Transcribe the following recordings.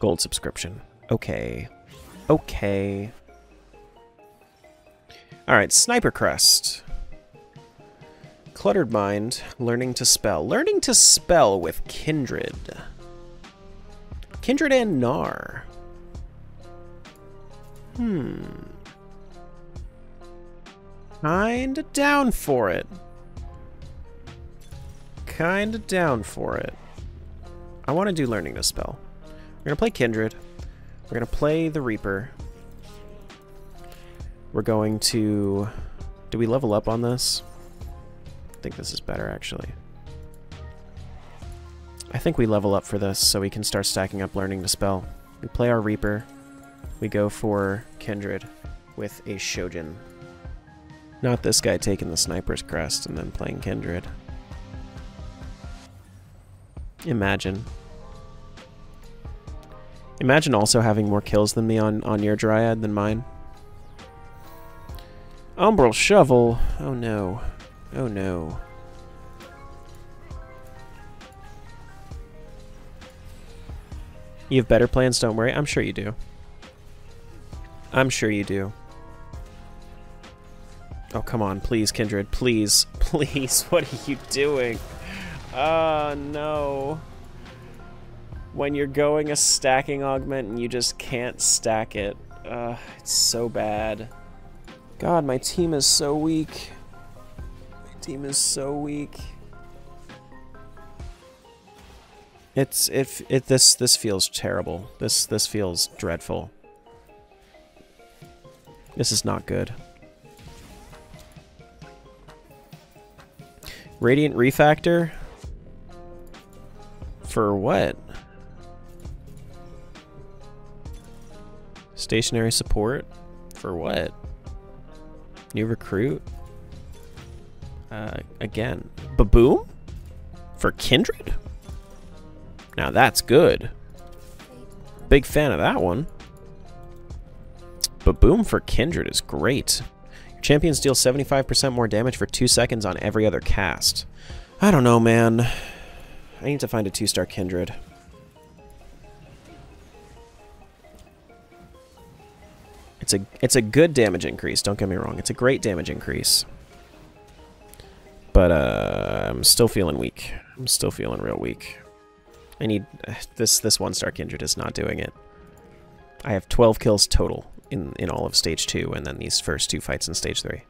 Gold subscription. Okay. Okay. Alright, Sniper Crest. Cluttered Mind, Learning to Spell. Learning to Spell with Kindred. Kindred and Gnar. Hmm. Kinda down for it. Kinda down for it. I want to do Learning to Spell. We're going to play Kindred. We're going to play the Reaper. We're going to... Do we level up on this? I think this is better, actually. I think we level up for this so we can start stacking up Learning to Spell. We play our Reaper. We go for Kindred with a Shojin. Not this guy taking the Sniper's Crest and then playing Kindred. Imagine. Imagine also having more kills than me on, on your Dryad than mine. Umbral Shovel. Oh no. Oh no. You have better plans, don't worry. I'm sure you do. I'm sure you do. Oh, come on. Please, Kindred. Please. Please. What are you doing? Oh, no. When you're going a stacking augment and you just can't stack it. It's so bad. God, my team is so weak. My team is so weak. It's it it this this feels terrible. This this feels dreadful. This is not good. Radiant refactor? For what? Stationary support? For what? New recruit? Uh, again. Baboom? For Kindred? Now that's good. Big fan of that one. Baboom for Kindred is great. Your champions deal 75% more damage for 2 seconds on every other cast. I don't know, man. I need to find a 2-star Kindred. It's a it's a good damage increase, don't get me wrong. It's a great damage increase. But uh, I'm still feeling weak. I'm still feeling real weak. I need this this one star kindred is not doing it. I have 12 kills total in in all of stage 2 and then these first two fights in stage 3.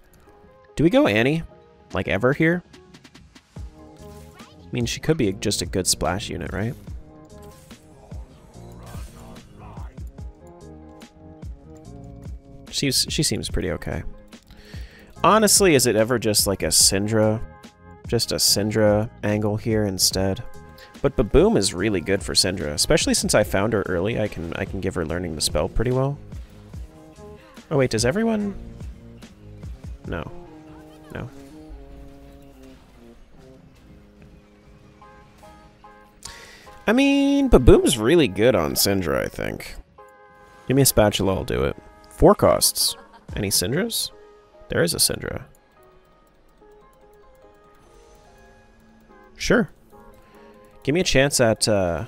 Do we go Annie like ever here? I mean, she could be just a good splash unit, right? She's she seems pretty okay. Honestly, is it ever just like a Syndra? Just a Syndra angle here instead? But Baboom is really good for Syndra, especially since I found her early. I can I can give her learning the spell pretty well. Oh wait, does everyone? No, no. I mean, Baboom's really good on Syndra, I think. Give me a spatula, I'll do it. Four costs. Any Syndras? There is a Syndra. Sure. Give me a chance at, uh...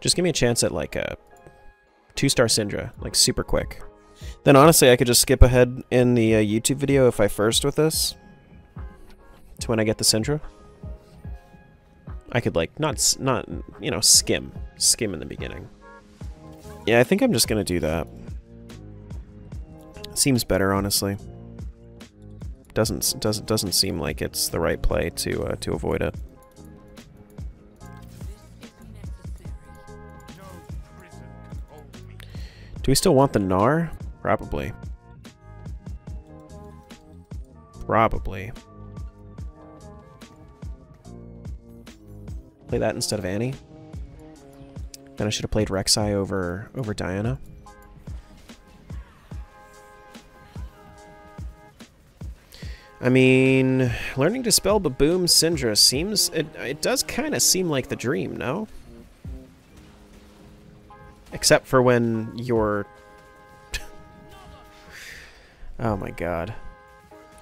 Just give me a chance at, like, a two-star Syndra, like, super quick. Then, honestly, I could just skip ahead in the uh, YouTube video if I first with this. To when I get the Syndra. I could, like, not, not, you know, skim. Skim in the beginning. Yeah, I think I'm just gonna do that. Seems better, honestly. Doesn't doesn't doesn't seem like it's the right play to uh, to avoid it. Do we still want the Gnar? Probably. Probably. Play that instead of Annie. Then I should have played Rek'Sai over over Diana. I mean, learning to spell Baboom Syndra seems... It, it does kind of seem like the dream, no? Except for when you're... oh my god.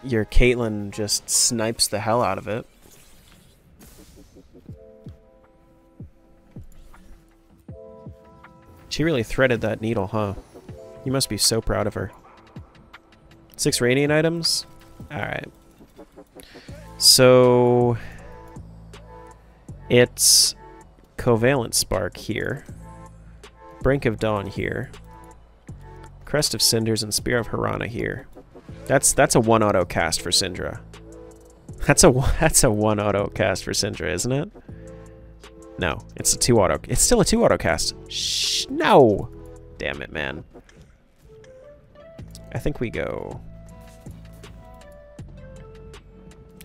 Your Caitlyn just snipes the hell out of it. She really threaded that needle, huh? You must be so proud of her. Six radiant items? Alright. So... It's... Covalent Spark here. Brink of Dawn here. Crest of Cinders and Spear of Hirana here. That's that's a one auto cast for Syndra. That's a that's a one auto cast for Syndra, isn't it? No, it's a two auto. It's still a two auto cast. Shh, no. Damn it, man. I think we go.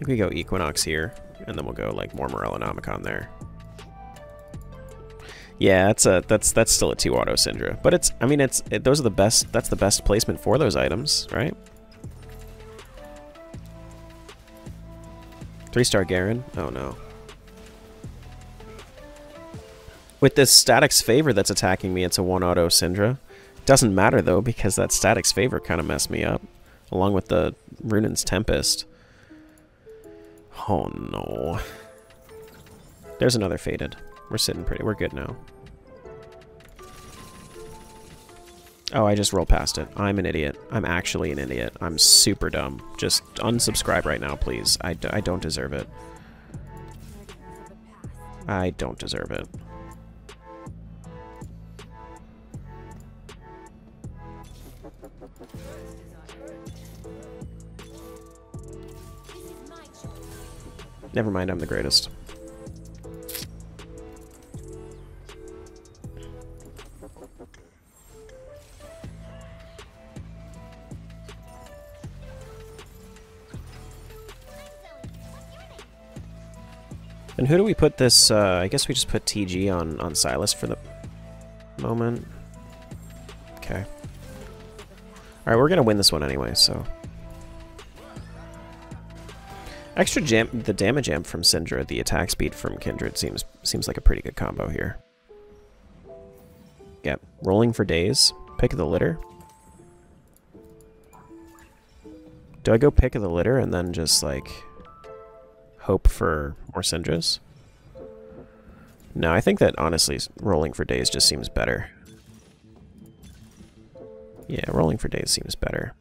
We go Equinox here, and then we'll go like more Morellonomicon there. Yeah, that's a that's that's still a two auto Syndra, but it's I mean it's it, those are the best. That's the best placement for those items, right? Three star Garen. Oh no. With this Statikk's Favor that's attacking me, it's a one auto Syndra. Doesn't matter though because that Statikk's Favor kind of messed me up, along with the Runaan's Tempest. Oh no. There's another Fated. We're sitting pretty. We're good now. Oh, I just rolled past it. I'm an idiot. I'm actually an idiot. I'm super dumb. Just unsubscribe right now, please. I d I don't deserve it. I don't deserve it. Never mind, I'm the greatest. And who do we put this, uh, I guess we just put TG on, on Sylas for the moment. Okay. Alright, we're gonna win this one anyway, so... Extra jam the damage amp from Syndra, the attack speed from Kindred seems seems like a pretty good combo here. Yep, rolling for days. Pick of the litter. Do I go pick of the litter and then just like hope for more Syndras? No, I think that honestly rolling for days just seems better. Yeah, rolling for days seems better.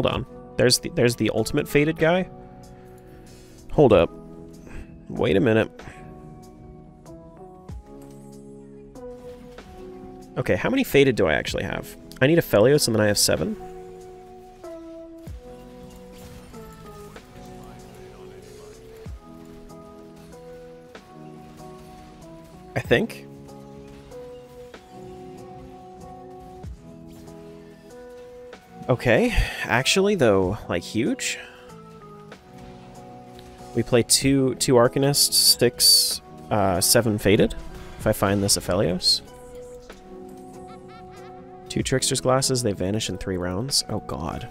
Hold on. There's the, there's the ultimate fated guy. Hold up. Wait a minute. Okay, how many fated do I actually have? I need Aphelios and then I have seven. I think. Okay, actually though, like huge. We play two two Arcanists, six, uh, seven Fated. If I find this Aphelios. Two Trickster's Glasses, they vanish in three rounds. Oh god.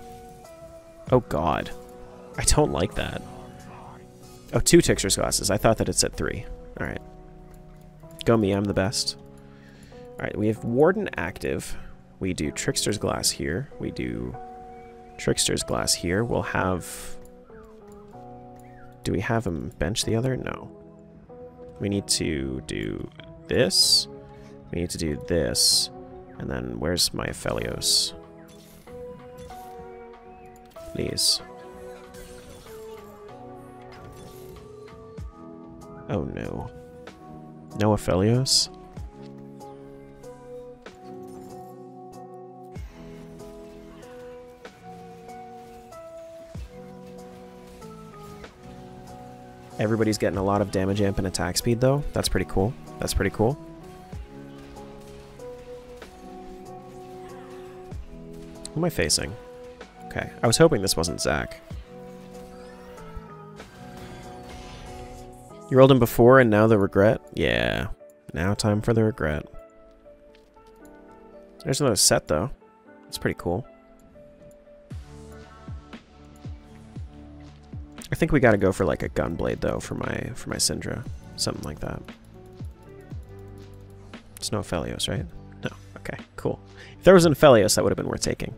Oh god. I don't like that. Oh, two Trickster's Glasses. I thought that it said three. Alright. Go me, I'm the best. Alright, we have Warden active. We do Trickster's Glass here. We do Trickster's Glass here. We'll have... Do we have him bench the other? No. We need to do this. We need to do this. And then where's my Aphelios? Please. Oh no. No Aphelios? Everybody's getting a lot of damage amp and attack speed, though. That's pretty cool. That's pretty cool. Who am I facing? Okay, I was hoping this wasn't Zac. You rolled him before and now the regret? Yeah. Now time for the regret. There's another set, though. It's pretty cool. Think we got to go for like a gunblade though for my for my Syndra, something like that. It's no Aphelios, right? No. Okay, cool. If there was an Aphelios, that would have been worth taking.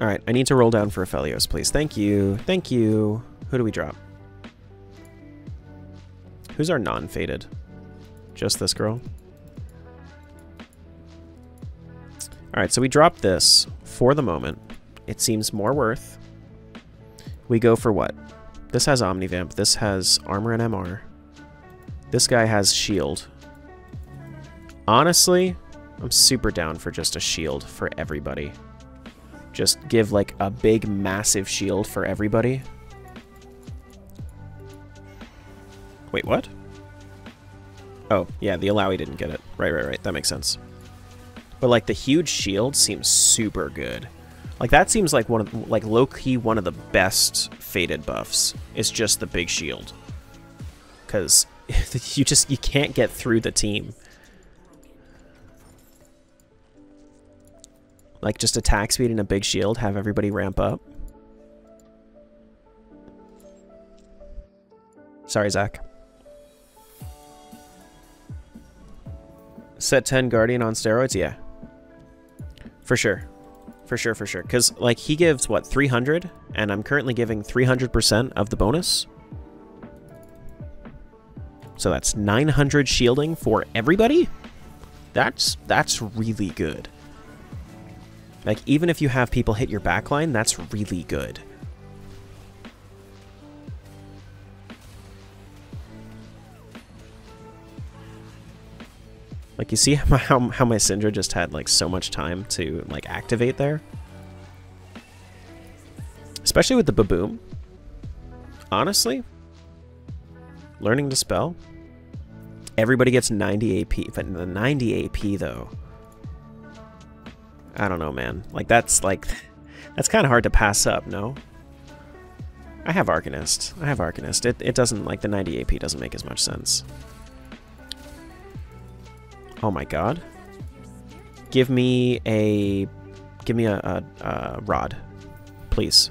All right, I need to roll down for Aphelios, please. Thank you. Thank you. Who do we drop? Who's our non-fated? Just this girl? Alright, so we drop this for the moment. It seems more worth. We go for what? This has Omnivamp. This has Armor and MR. This guy has Shield. Honestly, I'm super down for just a shield for everybody. Just give like a big massive shield for everybody. Wait, what? Oh, yeah, the Illaoi didn't get it. Right, right, right. That makes sense. But like the huge shield seems super good. Like that seems like one of like low key one of the best fated buffs. It's just the big shield. Cause you just you can't get through the team. Like just attack speed and a big shield, have everybody ramp up. Sorry, Zach. Set 10 Guardian on steroids? Yeah. For sure. For sure, for sure. Because, like, he gives, what, 300? And I'm currently giving 300% of the bonus. So that's 900 shielding for everybody? That's, that's really good. Like, even if you have people hit your backline, that's really good. Like, you see how, how, how my Syndra just had, like, so much time to, like, activate there? Especially with the Baboom. Honestly, learning to spell, everybody gets 90 AP. But the 90 AP, though, I don't know, man. Like, that's, like, that's kind of hard to pass up, no? I have Arcanist. I have Arcanist. It, it doesn't, like, the 90 AP doesn't make as much sense. Oh my god. Give me a... Give me a, a, a rod. Please.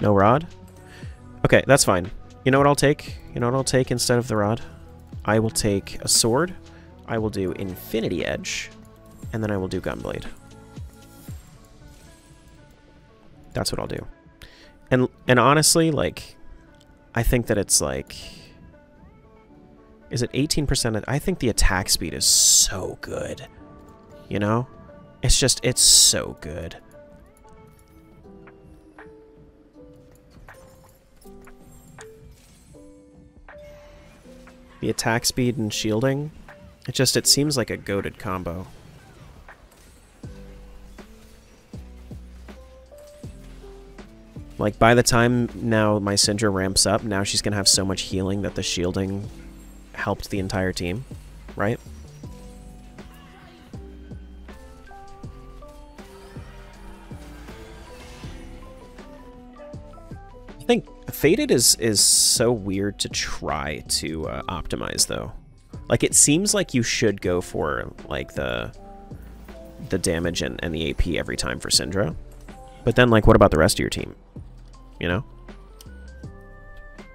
No rod? Okay, that's fine. You know what I'll take? You know what I'll take instead of the rod? I will take a sword. I will do Infinity Edge. And then I will do Gunblade. That's what I'll do. And and honestly, like, I think that it's like is it 18%? I think the attack speed is so good. You know? It's just, it's so good. The attack speed and shielding, it just, it seems like a goaded combo. Like, by the time now my Syndra ramps up, now she's to have so much healing that the shielding helped the entire team, right? I think Fated is is so weird to try to uh, optimize though. Like it seems like you should go for like the the damage and, and the AP every time for Syndra. But then like what about the rest of your team? You know?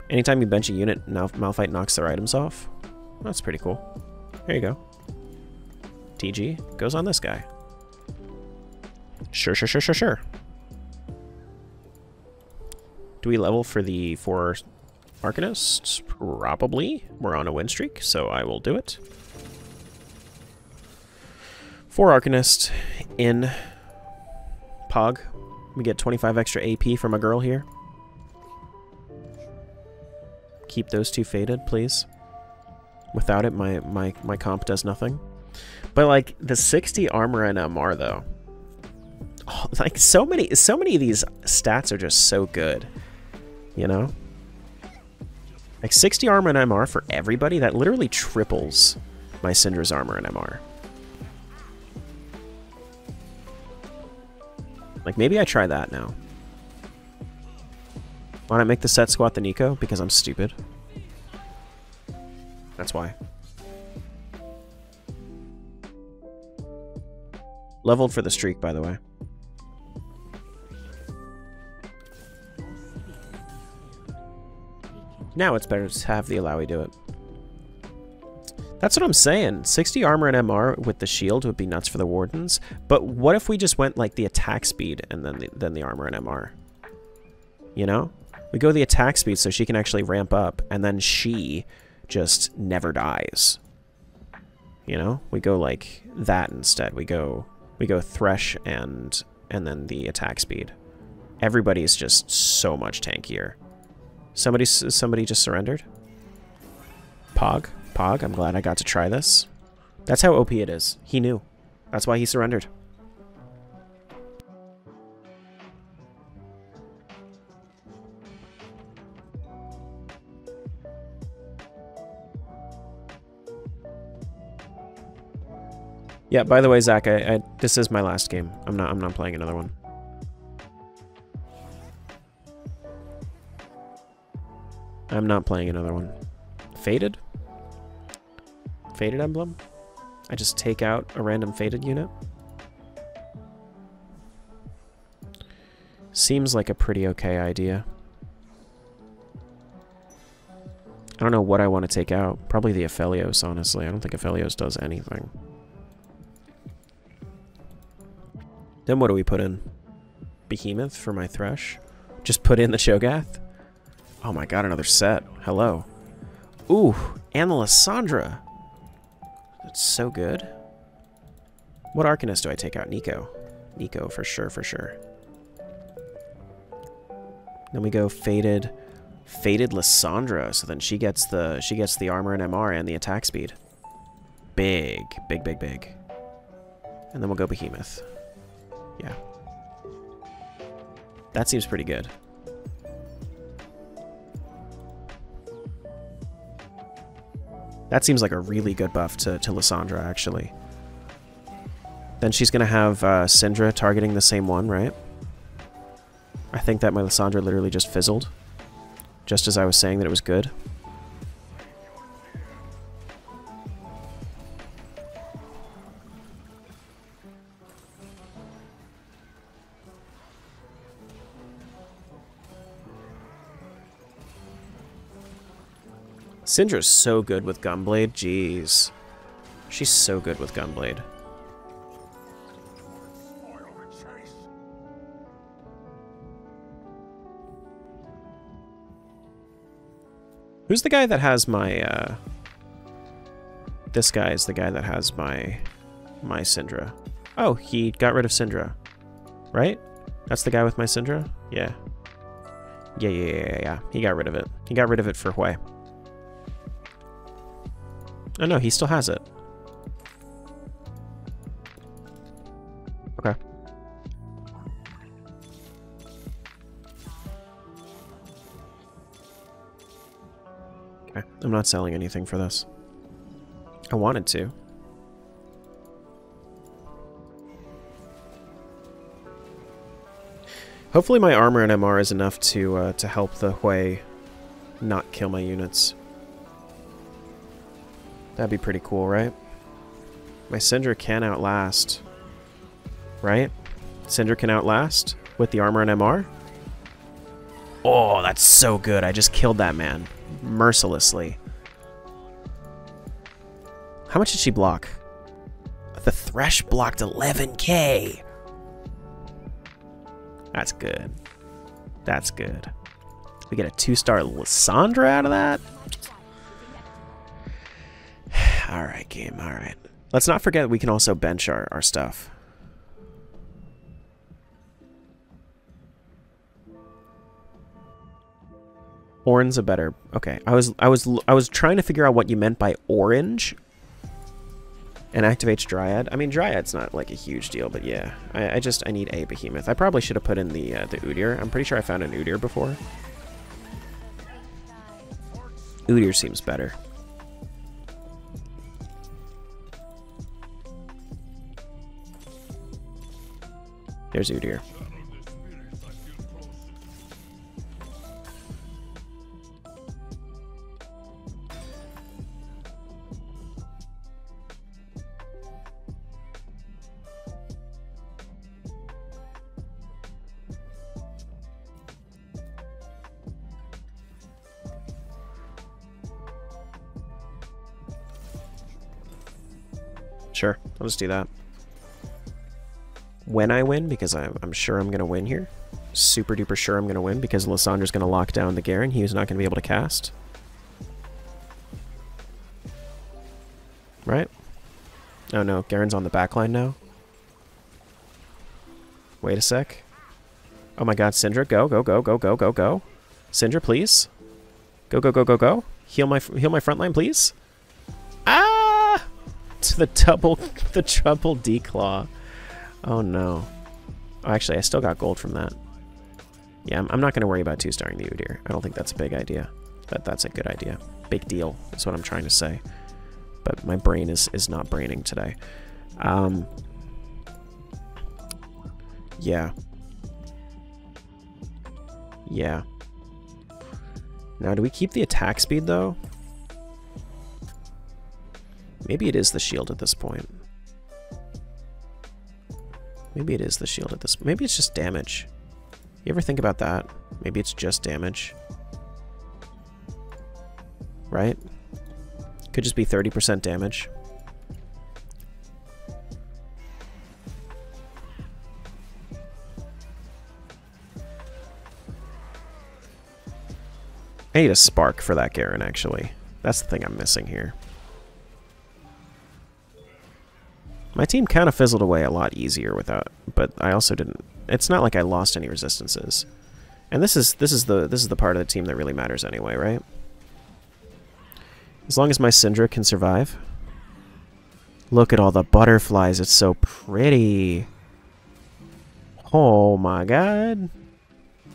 Anytime you bench a unit, Mal Malphite knocks their items off. That's pretty cool. There you go. TG goes on this guy. Sure, sure, sure, sure, sure. Do we level for the four Arcanists? Probably. We're on a win streak, so I will do it. Four Arcanist in Pog. We get 25 extra AP from a girl here. Keep those two fated, please. Without it, my, my, my comp does nothing. But, like, the 60 armor and MR, though. Oh, like, so many, so many of these stats are just so good. You know? Like, 60 armor and MR for everybody, that literally triples my Syndra's armor and MR. Like, maybe I try that now. Why not make the set squat the Neeko? Because I'm stupid. That's why. Leveled for the streak, by the way. Now it's better to have the Illaoi do it. That's what I'm saying. 60 armor and MR with the shield would be nuts for the Wardens. But what if we just went like the attack speed and then the, then the armor and MR? You know? We go the attack speed so she can actually ramp up and then she just never dies. You know? We go like that instead. We go we go Thresh and and then the attack speed. Everybody's just so much tankier. Somebody somebody just surrendered? Pog? Pog, I'm glad I got to try this. That's how OP it is. He knew. That's why he surrendered. Yeah, by the way, Zach, I, I, this is my last game. I'm not I'm not playing another one. I'm not playing another one. Fated? Fated emblem? I just take out a random fated unit? Seems like a pretty okay idea. I don't know what I want to take out. Probably the Aphelios, honestly. I don't think Aphelios does anything. Then what do we put in? Behemoth for my Thresh? Just put in the Cho'Gath? Oh my god, another set. Hello. Ooh, and the Lissandra. That's so good. What Arcanist do I take out? Neeko. Neeko, for sure, for sure. Then we go Fated... Fated Lissandra, so then she gets the she gets the armor and MR and the attack speed. Big, big, big, big. And then we'll go Behemoth. Yeah. That seems pretty good. That seems like a really good buff to, to Lissandra, actually. Then she's going to have uh, Syndra targeting the same one, right? I think that my Lissandra literally just fizzled. Just as I was saying that it was good. Syndra's so good with Gunblade, jeez. She's so good with Gunblade. Who's the guy that has my, uh... This guy is the guy that has my... My Syndra. Oh, he got rid of Syndra. Right? That's the guy with my Syndra? Yeah. Yeah, yeah, yeah, yeah. He got rid of it. He got rid of it for Hwei. Oh no, he still has it. Okay. Okay, I'm not selling anything for this. I wanted to. Hopefully my armor and MR is enough to uh, to help the Hwei not kill my units. That'd be pretty cool, right? My Syndra can outlast. Right? Syndra can outlast with the armor and MR? Oh, that's so good. I just killed that man. Mercilessly. How much did she block? The Thresh blocked 11k. That's good. That's good. We get a two-star Lissandra out of that? Game, alright. Let's not forget we can also bench our, our stuff. Orange a better. Okay, I was I was I was trying to figure out what you meant by orange. And activates Dryad. I mean, Dryad's not like a huge deal, but yeah, I, I just I need a behemoth. I probably should have put in the uh, the Udyr. I'm pretty sure I found an Udyr before. Udyr seems better. There's Udyr. Sure, I'll just do that. When I win, because I'm, I'm sure I'm going to win here. Super duper sure I'm going to win because Lissandra's going to lock down the Garen. He was not going to be able to cast. Right? Oh no, Garen's on the backline now. Wait a sec. Oh my god, Syndra, go, go, go, go, go, go, go. Syndra, please. Go, go, go, go, go. Heal my heal my front line, please. Ah! To the double, the triple declaw. Oh no. Oh, actually, I still got gold from that. Yeah, I'm, I'm not going to worry about two-starring the Udyr. I don't think that's a big idea. But that's a good idea. Big deal. is what I'm trying to say. But my brain is, is not braining today. Um, yeah. Yeah. Now, do we keep the attack speed, though? Maybe it is the shield at this point. Maybe it is the shield at this... Maybe it's just damage. You ever think about that? Maybe it's just damage. Right? Could just be 30% damage. I need a spark for that Garen, actually. That's the thing I'm missing here. My team kind of fizzled away a lot easier without, but I also didn't. It's not like I lost any resistances, and this is this is the this is the part of the team that really matters anyway, right? As long as my Syndra can survive. Look at all the butterflies. It's so pretty. Oh my god.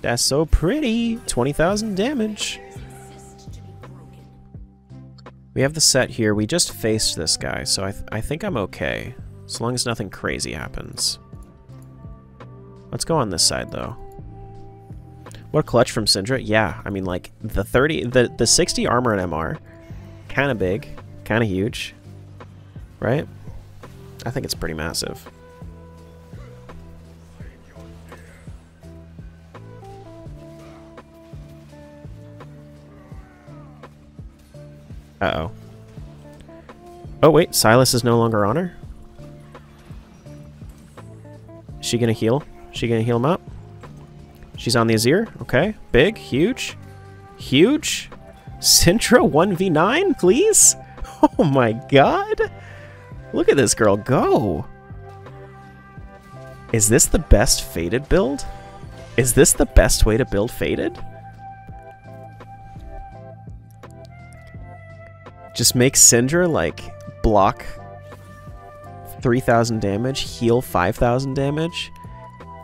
That's so pretty. 20,000 damage. We have the set here. We just faced this guy, so I, th I think I'm okay. As long as nothing crazy happens. Let's go on this side, though. What a clutch from Syndra? Yeah, I mean, like, the 30... The, the 60 armor and MR, kind of big, kind of huge, right? I think it's pretty massive. Uh-oh. Oh, wait, Sylas is no longer on her? She gonna heal? She gonna heal him up? She's on the Azir. Okay. Big, huge, huge. Syndra 1v9, please? Oh my god. Look at this girl go. Is this the best Fated build? Is this the best way to build Fated? Just make Syndra, like, block 3,000 damage, heal 5,000 damage?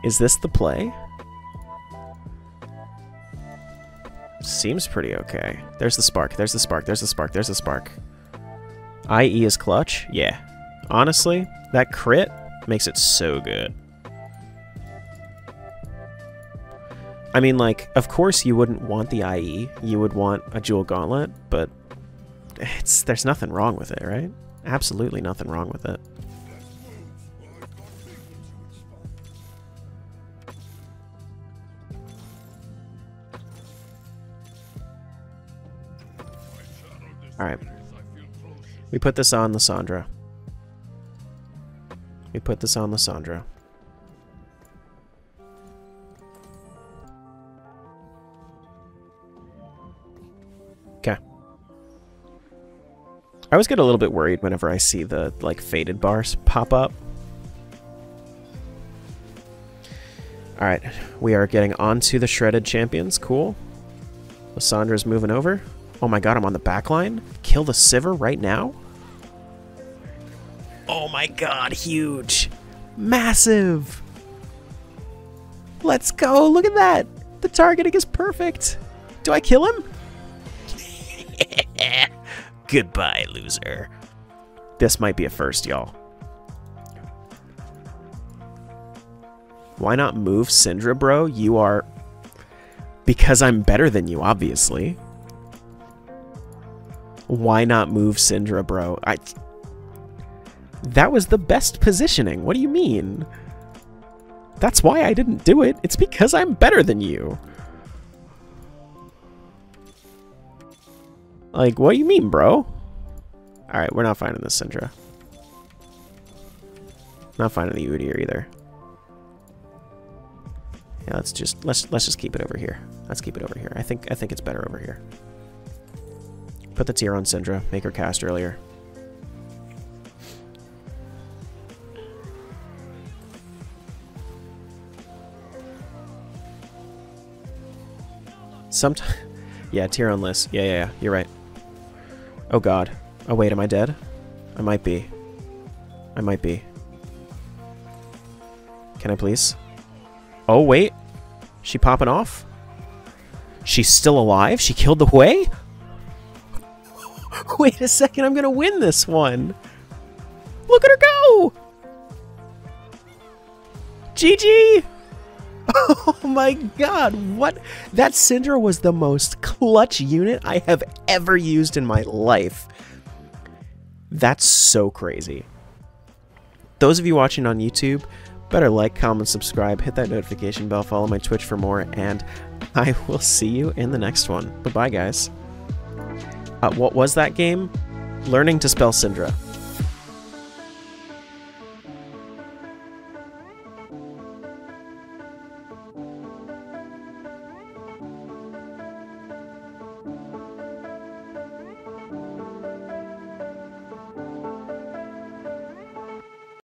Is this the play? Seems pretty okay. There's the spark, there's the spark, there's the spark, there's the spark. IE is clutch? Yeah. Honestly, that crit makes it so good. I mean, like, of course you wouldn't want the IE. You would want a Jewel Gauntlet, but it's there's nothing wrong with it, right? Absolutely nothing wrong with it. We put this on Lissandra. We put this on Lissandra. Okay. I always get a little bit worried whenever I see the, like, fated bars pop up. Alright, we are getting onto the Shredded Champions. Cool. Lissandra's moving over. Oh my god, I'm on the back line? Kill the Sivir right now? Oh my god, huge. Massive. Let's go. Look at that. The targeting is perfect. Do I kill him? Goodbye, loser. This might be a first, y'all. Why not move Syndra, bro? You are... Because I'm better than you, obviously. Why not move Syndra, bro? I... That was the best positioning. What do you mean? That's why I didn't do it. It's because I'm better than you. Like, what do you mean, bro? Alright, we're not finding this Syndra. Not finding the Udyr either. Yeah, let's just let's let's just keep it over here. Let's keep it over here. I think I think it's better over here. Put the tier on Syndra. Make her cast earlier. Sometimes, yeah, tier on list. Yeah, yeah, yeah. You're right. Oh God. Oh wait, am I dead? I might be. I might be. Can I please? Oh, wait. She popping off? She's still alive? She killed the Hwei? wait a second, I'm gonna win this one. Look at her go! GG! Oh my god, what? That Syndra was the most clutch unit I have ever used in my life. That's so crazy. Those of you watching on YouTube, better like, comment, subscribe, hit that notification bell, follow my Twitch for more, and I will see you in the next one. Bye-bye, guys. Uh, what was that game? Learning to spell Syndra.